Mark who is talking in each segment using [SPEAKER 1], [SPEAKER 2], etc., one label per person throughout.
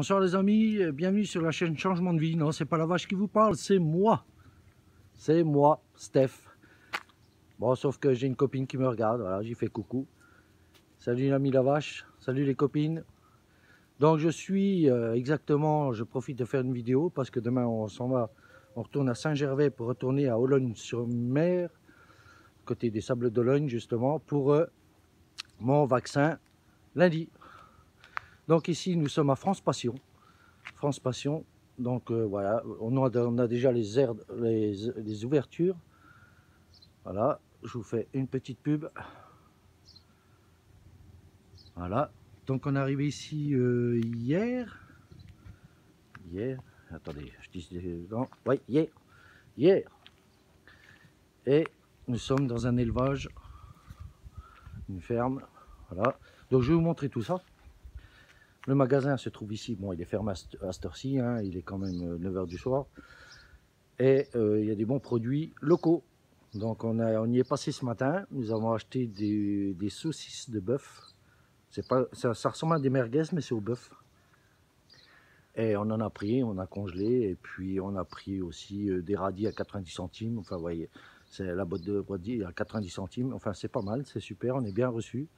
[SPEAKER 1] Bonsoir les amis, bienvenue sur la chaîne Changement de Vie. Non, c'est pas la vache qui vous parle, c'est moi. C'est moi, Steph. Bon, sauf que j'ai une copine qui me regarde, voilà, j'y fais coucou. Salut l'ami la vache, salut les copines. Donc je suis euh, exactement, je profite de faire une vidéo parce que demain on s'en va, on retourne à Saint-Gervais pour retourner à Ologne-sur-Mer, côté des Sables d'Ologne justement, pour euh, mon vaccin lundi. Donc ici, nous sommes à France Passion. France Passion. Donc euh, voilà, on a, déjà les, aires, les, ouvertures. Voilà, je vous fais une petite pub. Voilà. Donc on est arrivé ici euh, hier. Hier. Attendez, je dis... Non, oui, hier. Hier. Et nous sommes dans un élevage, une ferme. Voilà. Donc je vais vous montrer tout ça. Le magasin se trouve ici, bon il est fermé à cette heure-ci, hein, il est quand même 9h euh, du soir. Et euh, il y a des bons produits locaux. Donc on, a, on y est passé ce matin, nous avons acheté des, saucisses de bœuf. Ça, ça, ressemble à des merguez mais c'est au bœuf. Et on en a pris, on a congelé, et puis on a pris aussi euh, des radis à 90 centimes. Enfin, vous voyez, c'est la boîte de radis à 90 centimes. Enfin, c'est pas mal, c'est super, on est bien reçu.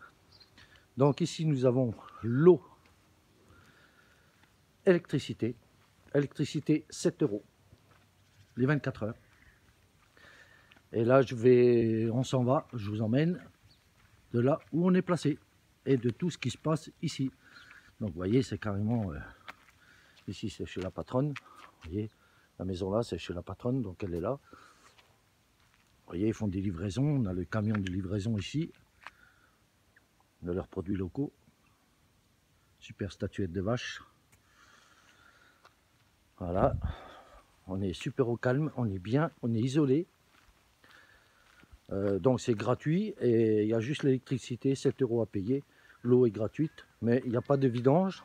[SPEAKER 1] Donc ici, nous avons l'eau électricité. Électricité 7 euros les 24 heures. Et là, je vais, on s'en va, je vous emmène de là où on est placé et de tout ce qui se passe ici. Donc, vous voyez, c'est carrément euh, ici, c'est chez la patronne. Vous voyez, la maison là, c'est chez la patronne, donc elle est là. Vous voyez, ils font des livraisons. On a le camion de livraison ici de leurs produits locaux. Super statuette de vache. Voilà, on est super au calme, on est bien, on est isolé. Euh, donc c'est gratuit et il y a juste l'électricité, 7 euros à payer. L'eau est gratuite, mais il n'y a pas de vidange.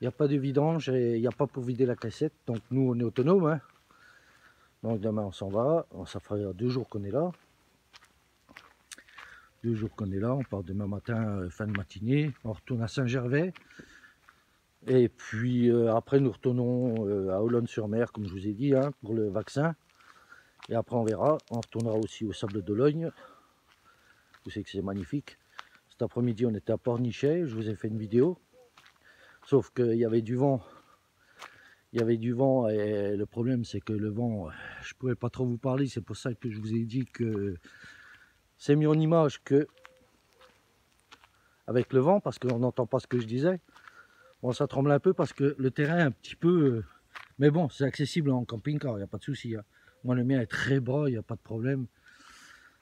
[SPEAKER 1] Il n'y a pas de vidange et il n'y a pas pour vider la cassette. Donc nous on est autonome. Hein. Donc demain on s'en va. Ça fera deux jours qu'on est là. Deux jours qu'on est là. On part demain matin, euh, fin de matinée. On retourne à Saint-Gervais. Et puis euh, après, nous retournons euh, à Olonne-sur-Mer, comme je vous ai dit, hein, pour le vaccin. Et après, on verra. On retournera aussi au Sable d'Ologne. Vous savez que c'est magnifique. Cet après-midi, on était à Pornichet. Je vous ai fait une vidéo. Sauf qu'il y avait du vent. Il y avait du vent et le problème, c'est que le vent, je ne pouvais pas trop vous parler. C'est pour ça que je vous ai dit que c'est mieux en image que avec le vent, parce qu'on n'entend pas ce que je disais. Bon, ça tremble un peu parce que le terrain est un petit peu... Euh, mais bon, c'est accessible en camping-car, il n'y a pas de souci. Hein. Moi, le mien est très bas, il n'y a pas de problème.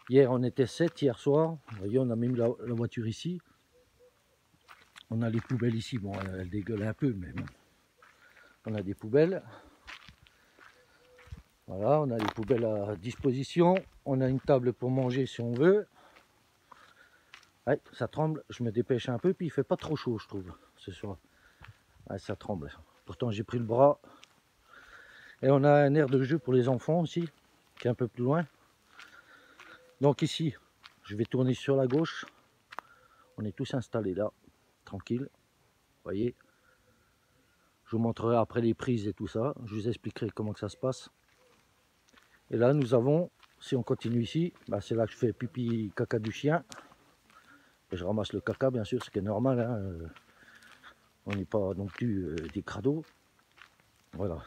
[SPEAKER 1] Hier, on était 7 hier soir. Vous voyez, on a même la, voiture ici. On a les poubelles ici. Bon, elles dégueulent un peu, mais bon. On a des poubelles. Voilà, on a les poubelles à disposition. On a une table pour manger si on veut. Ouais, ça tremble, je me dépêche un peu, puis il fait pas trop chaud, je trouve, ce soir. Ah, ça tremble. Pourtant, j'ai pris le bras. Et on a un air de jeu pour les enfants aussi, qui est un peu plus loin. Donc ici, je vais tourner sur la gauche. On est tous installés là, tranquille. Voyez Je vous montrerai après les prises et tout ça. Je vous expliquerai comment que ça se passe. Et là, nous avons, si on continue ici, bah, c'est là que je fais pipi caca du chien. Et je ramasse le caca, bien sûr, ce qui est normal. Hein, euh, on n'est pas non plus euh, des crados. Voilà.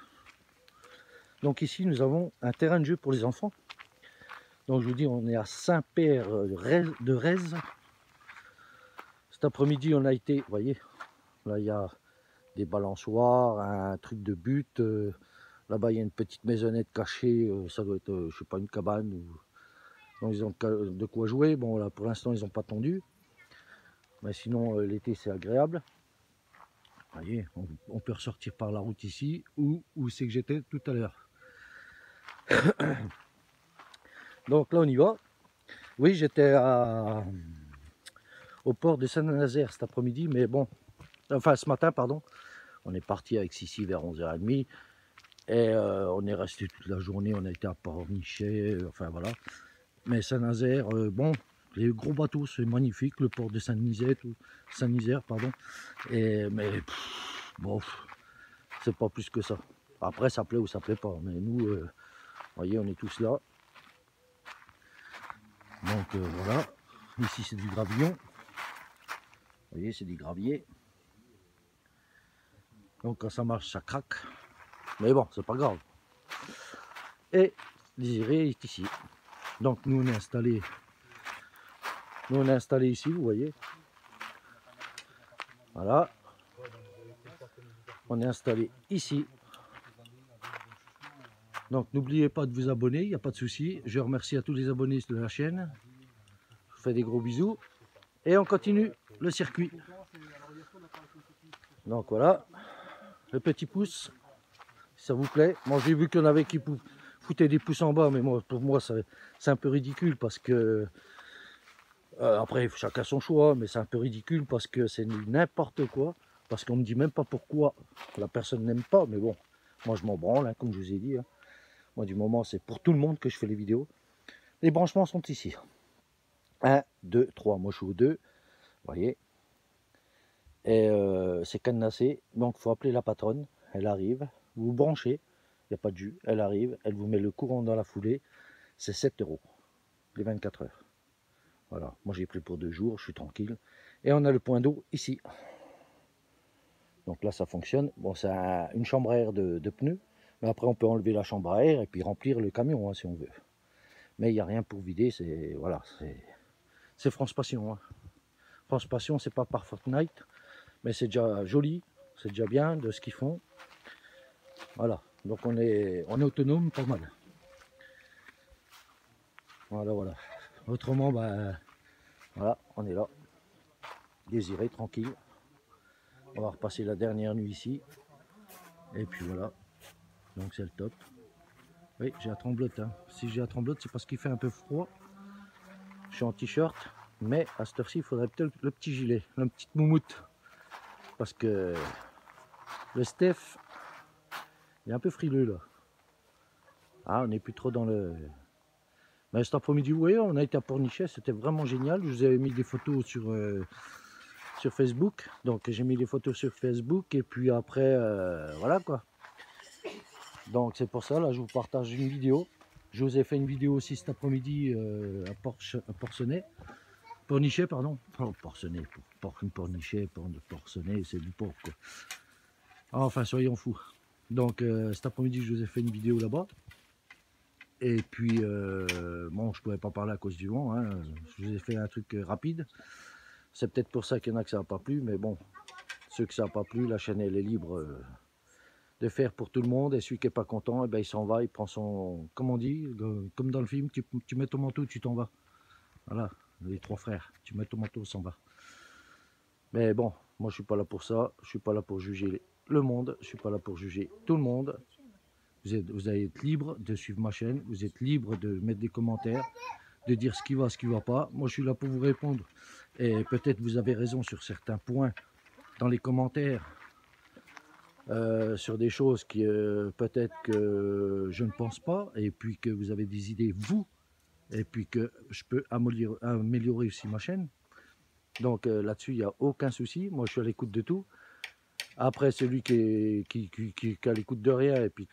[SPEAKER 1] Donc ici, nous avons un terrain de jeu pour les enfants. Donc je vous dis, on est à Saint-Père de Rez. Cet après-midi, on a été, vous voyez, là il y a des balançoires, un truc de but. Euh, là-bas, il y a une petite maisonnette cachée. Euh, ça doit être, je sais pas, une cabane. Donc ils ont de quoi jouer. Bon, là, pour l'instant, ils n'ont pas tendu. Mais sinon, l'été, c'est agréable voyez, on, peut ressortir par la route ici, ou où c'est que j'étais tout à l'heure. Donc là, on y va. Oui, j'étais au port de Saint-Nazaire cet après-midi, mais bon, enfin ce matin, pardon. On est parti avec Sissi vers 11h30 et euh, on est resté toute la journée. On a été à Port-Nichet, enfin voilà. Mais Saint-Nazaire, euh, bon, les gros bateaux, c'est magnifique, le port de Saint-Nizaire, Saint-Nizaire, pardon. Et, mais Bon, c'est pas plus que ça. Après, ça plaît ou ça plaît pas. Mais nous, euh, vous voyez, on est tous là. Donc euh, voilà. Ici, c'est du gravillon. Vous voyez, c'est du gravier. Donc quand ça marche, ça craque. Mais bon, c'est pas grave. Et l'isiré est ici. Donc nous on est installé. Nous on est installé ici, vous voyez. Voilà. On est installé ici. Donc n'oubliez pas de vous abonner, il n'y a pas de souci. Je remercie à tous les abonnés de la chaîne. Je vous fais des gros bisous. Et on continue le circuit. Donc voilà, le petit pouce, si ça vous plaît. Moi j'ai vu qu'il y en avait qui foutaient des pouces en bas, mais pour moi c'est un peu ridicule parce que... Euh, après, chacun son choix, mais c'est un peu ridicule parce que c'est n'importe quoi. Parce qu'on me dit même pas pourquoi la personne n'aime pas, mais bon, moi je m'en branle, hein, comme je vous ai dit. Hein. Moi du moment, c'est pour tout le monde que je fais les vidéos. Les branchements sont ici. 1, 2, 3, moi je suis au 2, vous voyez. Et euh, c'est cadenassé, donc il faut appeler la patronne, elle arrive, vous, branchez, il n'y a pas de jus, elle arrive, elle vous met le courant dans la foulée, c'est 7 euros, les 24 heures. Voilà, moi j'ai pris pour deux jours, je suis tranquille. Et on a le point d'eau ici. Donc là ça fonctionne. Bon, c'est une chambre à air de, pneus, mais après on peut enlever la chambre à air et puis remplir le camion hein, si on veut. Mais il n'y a rien pour vider, c'est voilà, c'est France Passion. Hein. France Passion, c'est pas par Fortnite, mais c'est déjà joli, c'est déjà bien de ce qu'ils font. Voilà, donc on est, on est autonome pas mal. Voilà, voilà. Autrement, ben, voilà, on est là. Désiré, tranquille. On va repasser la dernière nuit ici. Et puis voilà. Donc c'est le top. Oui, j'ai la tremblote. Hein. Si j'ai la tremblote, c'est parce qu'il fait un peu froid. Je suis en t-shirt. Mais à cette heure-ci, il faudrait peut-être le petit gilet, la petite moumoute. Parce que le Steph, il est un peu frileux là. Ah, on n'est plus trop dans le... Mais cet après-midi, oui, on a été à Pornichet, c'était vraiment génial. Je vous avais mis des photos sur, euh, sur Facebook. Donc j'ai mis les photos sur Facebook et puis après, euh, voilà quoi. Donc c'est pour ça, là, je vous partage une vidéo. Je vous ai fait une vidéo aussi cet après-midi euh, à, Porche, à Porcenay. Pornichet, pardon. Oh, Porcenay, pour, Pornichet, Porcenay, c'est du porc, quoi. Enfin, soyons fous. Donc, cet après-midi, je vous ai fait une vidéo là-bas. Et puis, euh, bon, je ne pouvais pas parler à cause du vent. Hein. Je vous ai fait un truc euh, rapide. C'est peut-être pour ça qu'il y en a que ça n'a pas plu. Mais bon, ceux que ça n'a pas plu, la chaîne, elle est libre de faire pour tout le monde. Et celui qui n'est pas content, eh ben, il s'en va. Il prend son... Comme on dit, comme dans le film, tu, mets ton manteau, tu t'en vas. Voilà les trois frères. Tu mets ton manteau, s'en va. Mais bon, moi je suis pas là pour ça. Je suis pas là pour juger le monde. Je suis pas là pour juger tout le monde. Vous, êtes, vous être libre de suivre ma chaîne. Vous êtes libre de mettre des commentaires, de dire ce qui va, ce qui va pas. Moi je suis là pour vous répondre. Et peut-être vous avez raison sur certains points dans les commentaires. Euh, sur des choses qui euh, peut-être que je ne pense pas et puis que vous avez des idées vous et puis que je peux améliorer, aussi ma chaîne. Donc euh, là-dessus, il n'y a aucun souci. Moi, je suis à l'écoute de tout. Après, celui qui est, qui, à l'écoute de rien et puis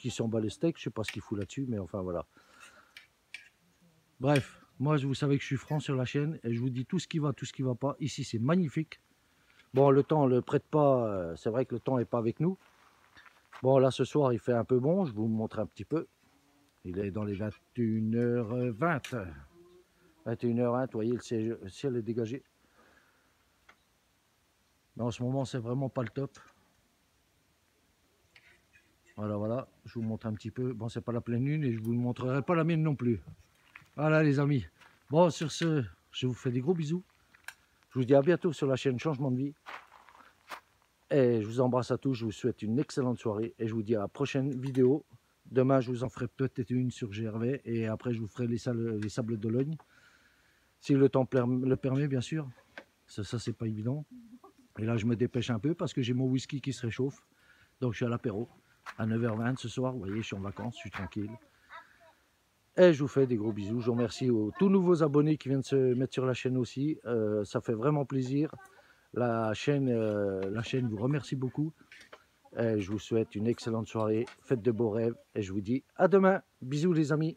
[SPEAKER 1] qui s'en bat les steaks, je sais pas ce qu'il fout là-dessus, mais enfin voilà. Bref, moi, vous savez que je suis franc sur la chaîne et je vous dis tout ce qui va, tout ce qui ne va pas. Ici, c'est magnifique. Bon, le temps ne le prête pas. Euh, c'est vrai que le temps n'est pas avec nous. Bon, là, ce soir, il fait un peu bon. Je vous montre un petit peu. Il est dans les 21h20. 21h20, vous voyez, le ciel est dégagé. Mais en ce moment, c'est vraiment pas le top. Voilà, voilà, je vous montre un petit peu. Bon, c'est pas la pleine lune et je vous montrerai pas la mienne non plus. Voilà, les amis. Bon, sur ce, je vous fais des gros bisous. Je vous dis à bientôt sur la chaîne Changement de Vie. Et je vous embrasse à tous. Je vous souhaite une excellente soirée. Et je vous dis à la prochaine vidéo. Demain, je vous en ferai peut-être une sur GRV et après, je vous ferai les, les sables d'Ologne. Si le temps le permet, bien sûr. Ça, ça c'est pas évident. Et là, je me dépêche un peu parce que j'ai mon whisky qui se réchauffe. Donc, je suis à l'apéro à 9h20 ce soir. Vous voyez, je suis en vacances, je suis tranquille. Et je vous fais des gros bisous. Je remercie aux tous nouveaux abonnés qui viennent se mettre sur la chaîne aussi. Euh, ça fait vraiment plaisir. La chaîne, euh, la chaîne vous remercie beaucoup. Et je vous souhaite une excellente soirée, faites de beaux rêves et je vous dis à demain. Bisous les amis.